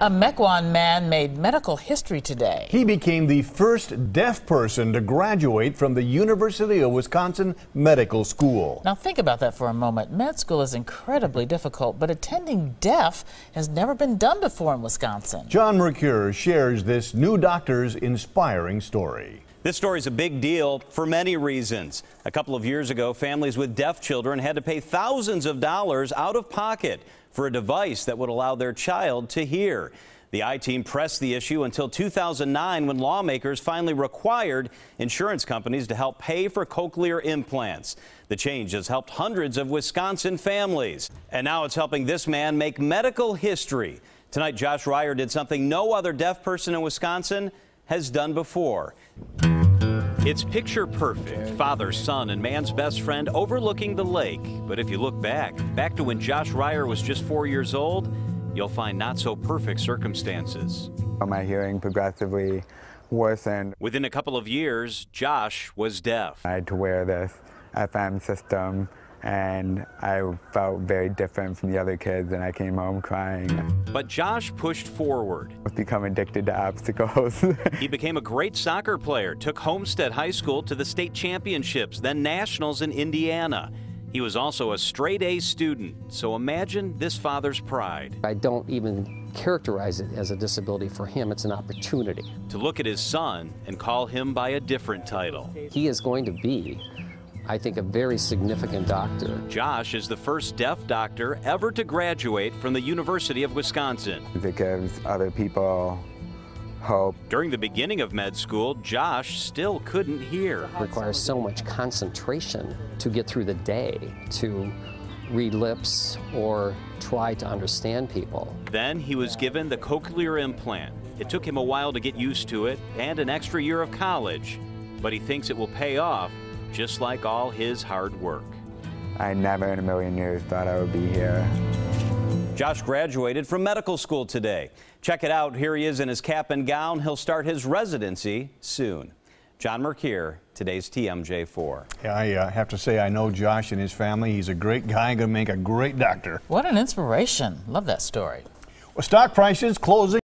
A Mequon man made medical history today. He became the first deaf person to graduate from the University of Wisconsin Medical School. Now think about that for a moment. Med school is incredibly difficult, but attending deaf has never been done before in Wisconsin. John Mercure shares this new doctor's inspiring story. This story is a big deal for many reasons. A couple of years ago, families with deaf children had to pay thousands of dollars out of pocket for a device that would allow their child to hear. The I team pressed the issue until 2009 when lawmakers finally required insurance companies to help pay for cochlear implants. The change has helped hundreds of Wisconsin families. And now it's helping this man make medical history. Tonight, Josh Ryer did something no other deaf person in Wisconsin has done before. It's picture perfect. Father, son, and man's best friend overlooking the lake. But if you look back, back to when Josh Ryer was just four years old, you'll find not so perfect circumstances. My hearing progressively worsened. Within a couple of years, Josh was deaf. I had to wear this FM system and I felt very different from the other kids and I came home crying. But Josh pushed forward. I've become addicted to obstacles. he became a great soccer player, took Homestead High School to the state championships, then nationals in Indiana. He was also a straight A student, so imagine this father's pride. I don't even characterize it as a disability for him, it's an opportunity. To look at his son and call him by a different title. He is going to be I think, a very significant doctor. Josh is the first deaf doctor ever to graduate from the University of Wisconsin. It gives other people hope. During the beginning of med school, Josh still couldn't hear. It requires so much concentration to get through the day, to read lips or try to understand people. Then he was given the cochlear implant. It took him a while to get used to it and an extra year of college, but he thinks it will pay off just like all his hard work. I never in a million years thought I would be here. Josh graduated from medical school today. Check it out. Here he is in his cap and gown. He'll start his residency soon. John Mercure, today's TMJ4. Yeah, I uh, have to say, I know Josh and his family. He's a great guy, going to make a great doctor. What an inspiration. Love that story. Well, stock prices closing.